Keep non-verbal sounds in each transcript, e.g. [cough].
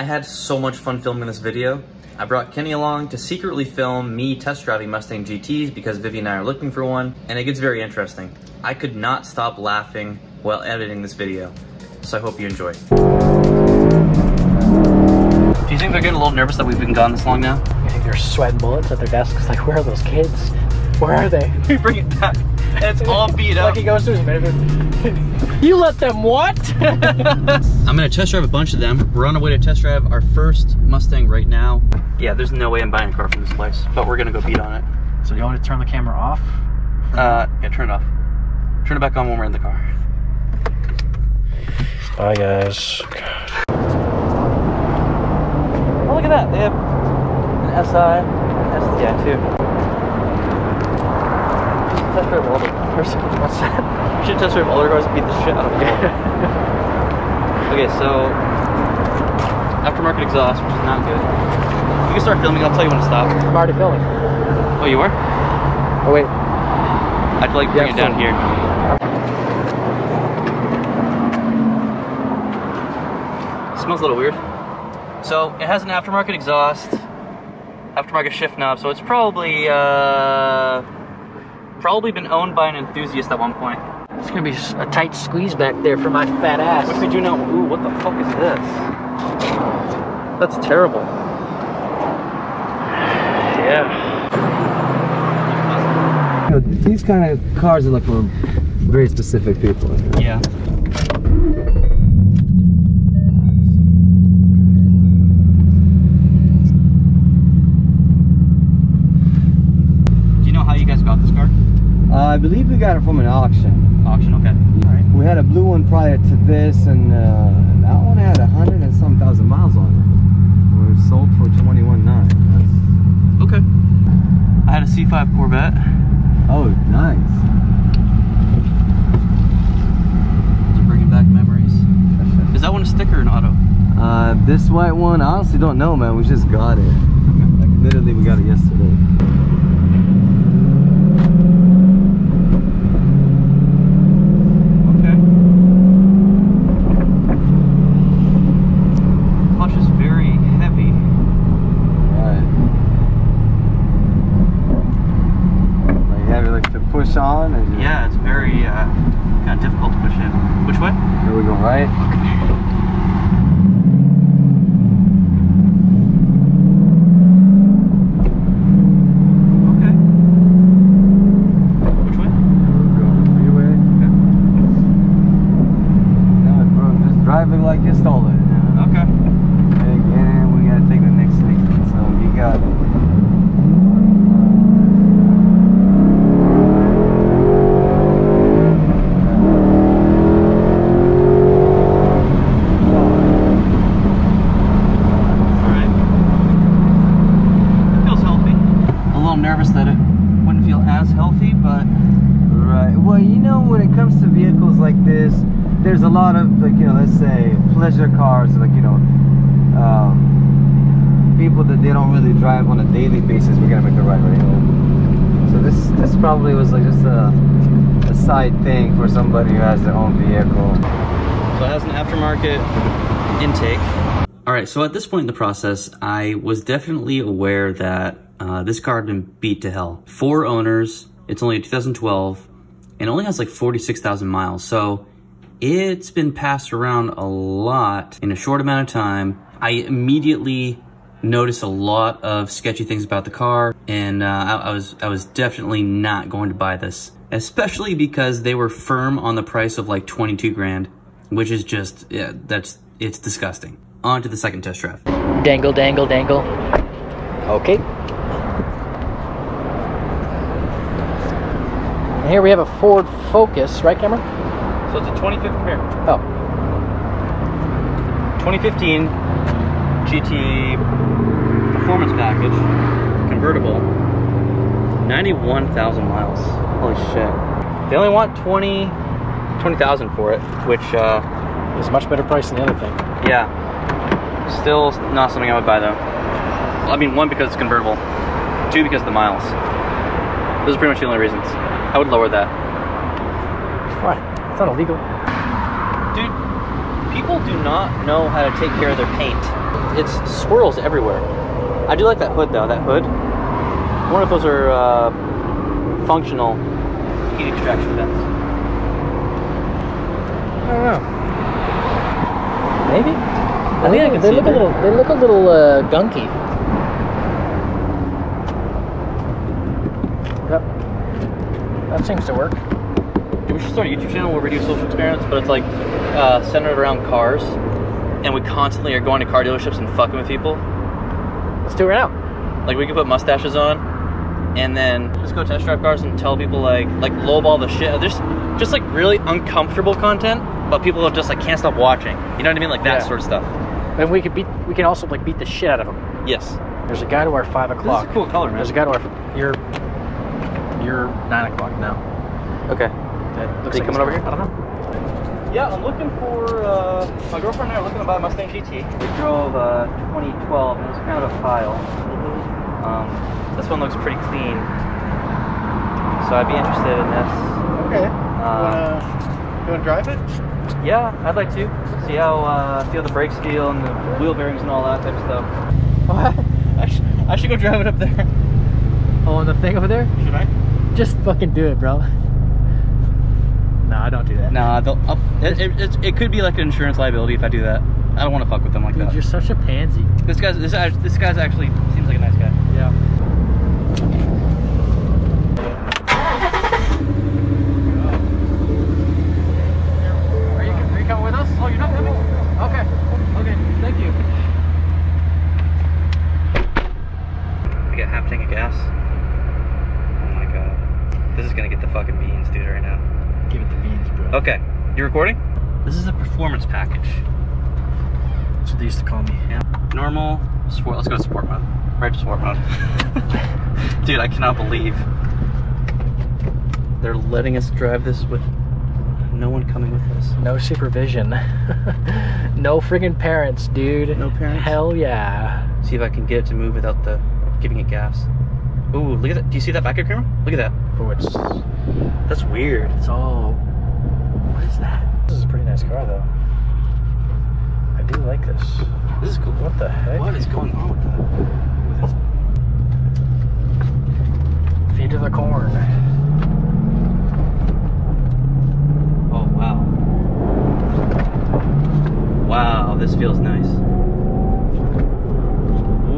I had so much fun filming this video. I brought Kenny along to secretly film me test driving Mustang GTs because Vivi and I are looking for one, and it gets very interesting. I could not stop laughing while editing this video, so I hope you enjoy. Do you think they're getting a little nervous that we've been gone this long now? I think they're sweating bullets at their desks. Like, where are those kids? Where are they? [laughs] We bring it back, and it's all beat up. Like he goes to his minute. [laughs] you let them what? [laughs] I'm gonna test drive a bunch of them. We're on our way to test drive our first Mustang right now. Yeah, there's no way I'm buying a car from this place, but we're gonna go beat on it. so you want to turn the camera off? Uh, yeah, turn it off. Turn it back on when we're in the car. Bye, guys. Oh, look at that. They have an SI, an STI too. Test drive all the cars. [laughs] What's that? Should test drive all and beat the shit out of them. [laughs] okay, so aftermarket exhaust, which is not good. You can start filming. I'll tell you when to stop. I'm already filming. Oh, you are? Oh, wait. I'd like bring Yeah, it down here. smells a little weird. So it has an aftermarket exhaust, aftermarket shift knob. So it's probably uh, probably been owned by an enthusiast at one point. It's gonna be a tight squeeze back there for my fat ass. Which we do not. Ooh, what the fuck is this? That's terrible. Yeah. You know, these kind of cars are like for very specific people. Yeah. Do you know how you guys got this car? Uh, I believe we got it from an auction. Auction, okay. All right. We had a blue one prior to this, and uh, that one had a hundred and some thousand miles on it. It was sold for twenty-one nine. Okay. I had a C5 Corvette. Oh, nice. Just bringing back memories. [laughs] Is that one a sticker or an auto? Uh, this white one, I honestly don't know, man. We just got it. Like literally, we got it yesterday. Okay. Clutch is very heavy. Right. Like you have it like to push on, Yeah, it's very uh, kind of difficult to push in. Which way? Here we go, right? Okay. Which way? Here we go, freeway. No, bro, just drive it like you stole it. you know? Okay. Again, we gotta take the next exit. So you got. Alright. It feels healthy. A little nervous that it wouldn't feel as healthy, but Right. Well, you know, when it comes to vehicles like this, there's a lot of like you know, let's say pleasure cars, like you know, um, people that they don't really drive on a daily basis. We're gonna make the ride right here. So this this probably was like just a a side thing for somebody who has their own vehicle. So it has an aftermarket intake. All right, so at this point in the process, I was definitely aware that uh, this car had been beat to hell. Four owners, it's only a 2012, and it only has like 46,000 miles. So it's been passed around a lot in a short amount of time. I immediately noticed a lot of sketchy things about the car, and uh, I, I was I was definitely not going to buy this, especially because they were firm on the price of like 22 grand, which is just yeah, that's it's disgusting. On to the second test drive. Dangle, dangle, dangle. Okay. And here we have a Ford Focus, right, Cameron? So it's a 25th pair. Oh, 2015 GT performance package, convertible, 91,000 miles. Holy shit. They only want 20 20,000 for it, which uh, it's a much better price than the other thing. yeah, still not something I would buy though. I mean, one because it's convertible, two because of the miles. Those are pretty much the only reasons. I would lower that. Why? It's not illegal. Dude, people do not know how to take care of their paint. It's swirls everywhere. I do like that hood though. That hood. I wonder if those are uh, functional heat extraction vents. I don't know. Maybe. I think I can they see look a little. They look a little uh, gunky. Yep. That seems to work. We should start a YouTube channel where we do social experiments, but it's like uh, centered around cars, and we constantly are going to car dealerships and fucking with people. Let's do it right now. Like we could put mustaches on, and then just go test drive cars and tell people like like lowball the shit. There's just like really uncomfortable content, but people just like can't stop watching. You know what I mean? Like that Yeah. sort of stuff. And we could beat. We can also like beat the shit out of them. Yes. There's a guy to our five o'clock. This is o'clock. a cool color, man. There's a guy to our. You're. You're nine o'clock now. Okay. That looks Is he like coming over here? I don't know. Yeah, I'm looking for. Uh, my girlfriend and I are looking to buy a Mustang GT. We drove uh, 2012, and it was kind of a pile. Um, this one looks pretty clean, so I'd be interested in this. Okay. Uh, you want to drive it? yeah, I'd like to see how uh, feel the brakes feel and the wheel bearings and all that type of stuff. What? [laughs] I should, I should go drive it up there. Oh, on the thing over there? Should I? Just fucking do it, bro. No, I don't do that. Nah, they'll, I'll, uh, it, it, it could be like an insurance liability if I do that. I don't want to fuck with them like Dude, that. you're such a pansy. This guy's this, this guy's actually seems like a nice guy. Yeah. Are you, are you coming with us? Oh, you're not coming? Okay. Okay, thank you. I got half tank of gas. Oh my god. This is gonna get the fucking beans, dude, right now. Give it the beans, bro. Okay, you recording? This is a performance package. That's what they used to call me. Yeah. Normal, sport. Let's go to sport mode. Right to sport mode. [laughs] dude, I cannot believe they're letting us drive this with no one coming with us. No supervision. [laughs] no friggin' parents, dude. No parents? Hell yeah. See if I can get it to move without the giving it gas. Ooh, look at that. Do you see that backup camera? Look at that. Oh, it's That's weird. it's all. What is that? This is a pretty nice car, though. I do like this. This is cool. What the heck? What is going on with that? Feed to the corn. Oh wow. Wow, this feels nice.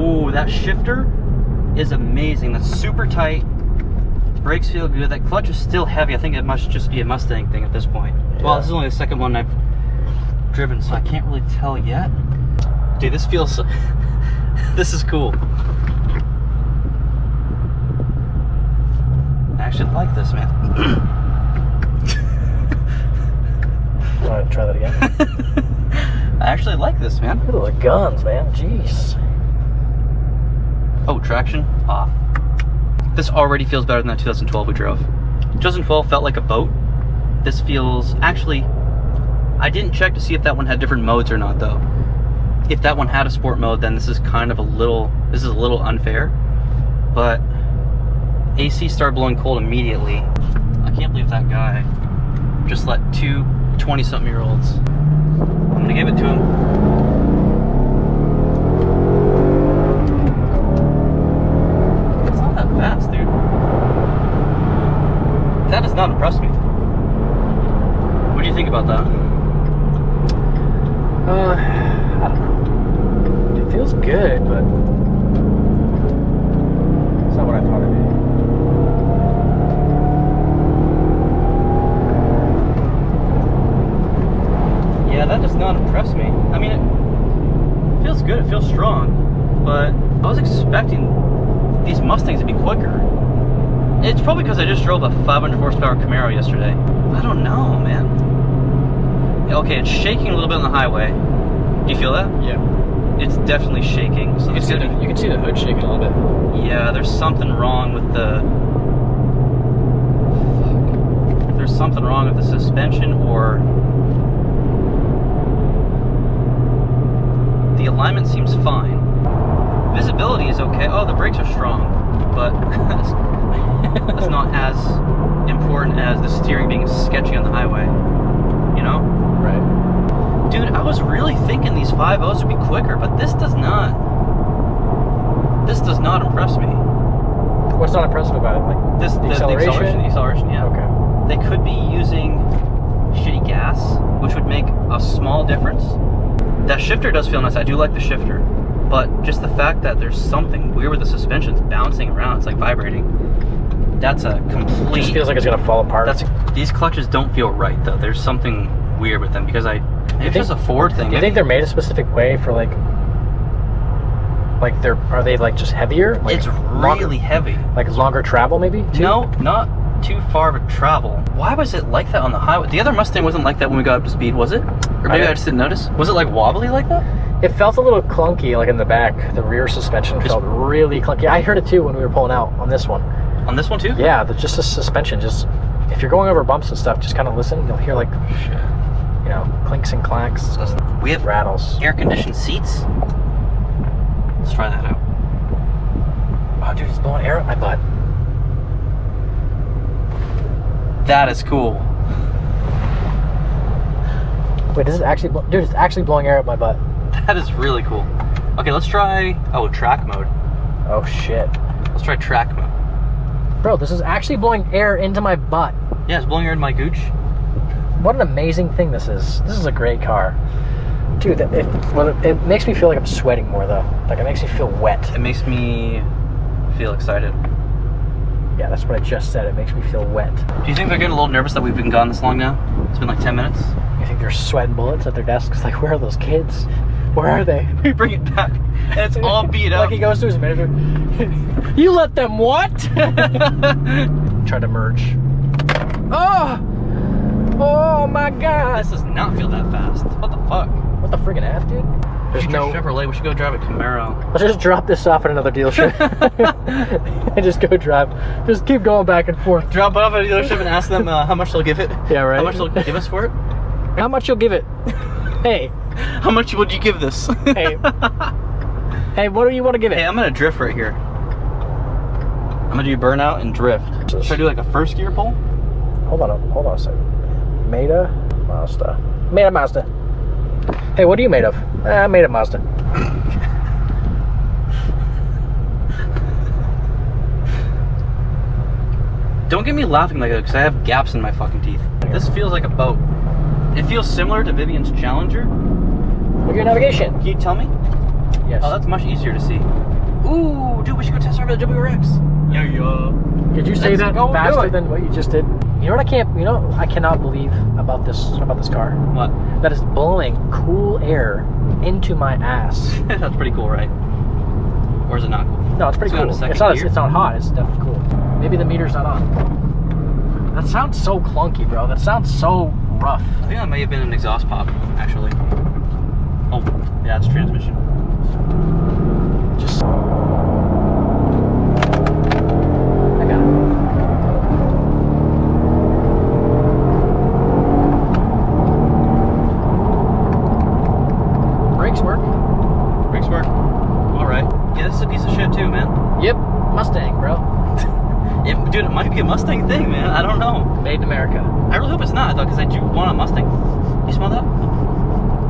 Ooh, that shifter is amazing. That's super tight. Brakes feel good. That clutch is still heavy. I think it must just be a Mustang thing at this point. Well, this is only the second one I've driven, so I can't really tell yet. Dude, this feels so [laughs] this is cool. I actually like this, man. [laughs] To try that again? [laughs] I actually like this, man. Look at the guns, man. Jeez. Oh, traction off. This already feels better than that 2012 we drove. 2012 felt like a boat. This feels actually. I didn't check to see if that one had different modes or not, though. If that one had a sport mode, then this is kind of a little. This is a little unfair. But AC started blowing cold immediately. I can't believe that guy just let two 20 something year olds. I'm gonna give it to him. It's not that fast, dude. That does not impress me. What do you think about that? Uh, I don't know. It feels good, but it's not what I thought it'd be. Yeah, that does not impress me. I mean, it feels good, it feels strong, but I was expecting these Mustangs to be quicker. It's probably because I just drove a 500 horsepower Camaro yesterday. I don't know, man. Okay, it's shaking a little bit on the highway. Do you feel that? Yeah. It's definitely shaking. So it's gonna be you can see the hood shaking a little bit. Yeah, there's something wrong with the. Fuck. There's something wrong with the suspension or. The alignment seems fine. Visibility is okay. Oh, the brakes are strong, but [laughs] that's not as important as the steering being sketchy on the highway. You know? Right. Dude, I was really thinking these 5.0s would be quicker, but this does not. This does not impress me. What's not impressive about it? Like This The the, the acceleration? acceleration, the acceleration, yeah. okay. They could be using shitty gas, which would make a small difference. That shifter does feel nice. I do like the shifter, but just the fact that there's something weird with the suspension's bouncing around, it's like vibrating. That's a complete. Just feels like it's gonna fall apart. That's these clutches don't feel right though. There's something weird with them because I. Maybe it's think- just a Ford thing. Do you think they're made a specific way for like, like they're are they like just heavier? Like it's longer- really heavy. like longer travel maybe. too? No, not too far of a travel. Why was it like that on the highway? The other Mustang wasn't like that when we got up to speed, was it? Or maybe I, don't- just didn't notice. Was it like wobbly like that? It felt a little clunky, like in the back. The rear suspension Just- felt really clunky. I heard it too when we were pulling out on this one. On this one too? Yeah, the, just the suspension. Just if you're going over bumps and stuff, just kind of listen. You'll hear like Shit. you know clinks and clacks, We have rattles. air conditioned seats. Let's try that out. Oh, dude, it's blowing air up my butt. That is cool. Wait, this is actually, dude, it's actually blowing air up my butt. [laughs] That is really cool. Okay, let's try. Oh, track mode. Oh shit, Let's try track mode. bro, this is actually blowing air into my butt. Yeah, it's blowing air in my gooch. What an amazing thing this is. This is a great car. Dude, it, it, it makes me feel like I'm sweating more though. Like it makes me feel wet. It makes me feel excited. Yeah, that's what I just said. It makes me feel wet. Do you think they're getting a little nervous that we've been gone this long now? It's been like 10 minutes. You think they're sweating bullets at their desks? Like, where are those kids? Where are they? [laughs] We bring it back, and it's all beat up. Like he goes to his manager. [laughs] you let them what? [laughs] Try to merge. Oh! Oh my god! this does not feel that fast. What the fuck? What the friggin' F, dude? There's no. Chevrolet. We should go drive a Camaro. Let's just drop this off at another dealership [laughs] and just go drive. Just keep going back and forth. Drop it off at a dealership and ask them uh, how much they'll give it. Yeah, right. How much they'll give us for it? How much you'll give it? Hey, How much would you give this? hey, hey! What do you want to give it? Hey, I'm gonna drift right here. I'm gonna do burnout and drift. Should I do like a first gear pull? Hold on, hold on a second. Made Mazda. Made Mazda. Hey, what are you made of? Uh, I'm made of Mazda. Don't get me laughing like that because I have gaps in my fucking teeth. This feels like a boat. It feels similar to Vivian's Challenger. Look at your navigation. Can you tell me? Yes. Oh, that's much easier to see. Ooh, dude, we should go test drive the WRX. Yeah, yeah. Did you say Let's that faster than what you just did? You know what I can't. You know I cannot believe about this about this car. What? That is blowing cool air into my ass. [laughs] that's pretty cool, right? Or is it not cool? No, it's pretty we cool. got a second It's not. gear? It's not hot. It's definitely cool. Maybe the meter's not on. That sounds so clunky, bro. That sounds so rough. I think that may have been an exhaust pop, actually. Oh, yeah, it's transmission. Just. Because I do want a Mustang. You smell that?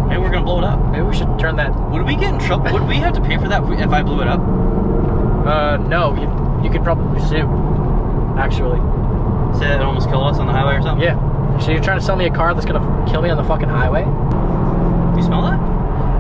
Maybe we're gonna blow it up. Maybe we should turn that. Would we get in trouble? Would we have to pay for that if, I blew it up? Uh, no. You you could probably sue. Actually. Say that it almost killed us on the highway or something? Yeah. So you're trying to sell me a car that's gonna kill me on the fucking highway? You smell that?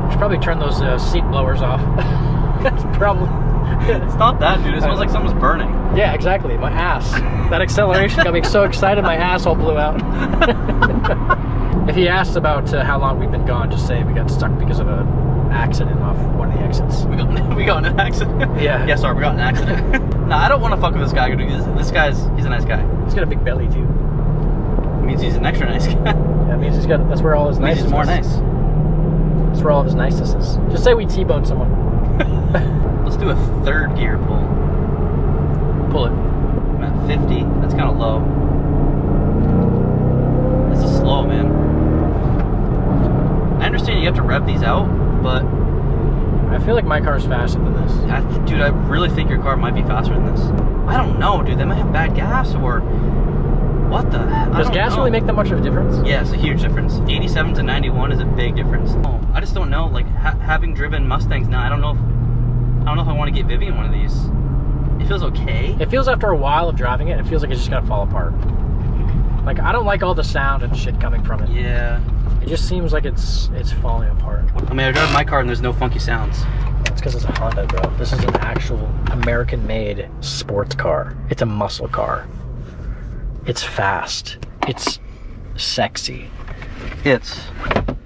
You should probably turn those uh, seat blowers off. [laughs] that's probably. [laughs] It's not that, dude. It smells like someone's burning. Yeah, exactly. My ass. That acceleration got me so excited my asshole blew out. [laughs] if he asks about uh, how long we've been gone, just say we got stuck because of an accident off one of the exits. We got [laughs] we got in an accident. Yeah. Yeah, sorry, we got in an accident. nah, I don't want to fuck with this guy. dude. This, this guy's he's a nice guy. He's got a big belly too. It means he's an extra nice guy. That means he's got. That's where all his nice he's more nice. That's where all of his niceness is. Just say we t-boned someone. Let's do a third gear pull. Pull it. I'm at 50. That's kind of low. This is slow, man. I understand you have to rev these out, but I feel like my car's faster than this. I, dude, I really think your car might be faster than this. I don't know, dude. They might have bad gas, or What the? I Does gas know. really make that much of a difference? Yeah, it's a huge difference. 87 to 91 is a big difference. Oh, I just don't know. Like ha having driven Mustangs now, I don't know. If, I don't know if I want to get Vivian one of these. It feels okay. It feels after a while of driving it, it feels like it's just gonna fall apart. Like I don't like all the sound and shit coming from it. Yeah. It just seems like it's it's falling apart. I mean, I drive my car and there's no funky sounds. It's because it's a Honda, bro. This is an actual American-made sports car. It's a muscle car. It's fast. It's sexy. It's You know what I'm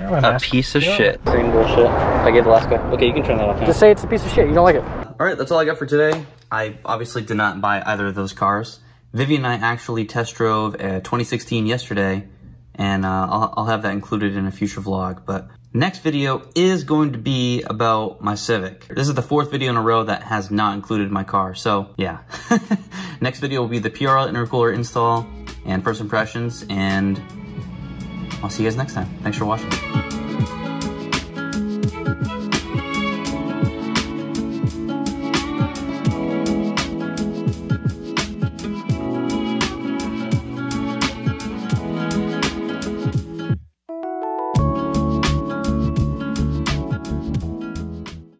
a piece of You shit. Same bullshit. I gave Alaska. Okay, you can turn that off now. Just say it's a piece of shit. You don't like it. All right, that's all I got for today. I obviously did not buy either of those cars. Vivian and I actually test drove a 2016 yesterday, and uh, I'll, I'll have that included in a future vlog. But next video is going to be about my Civic. This is the fourth video in a row that has not included my car, so yeah. [laughs] next video will be the PRL intercooler install and first impressions, and I'll see you guys next time. Thanks for watching.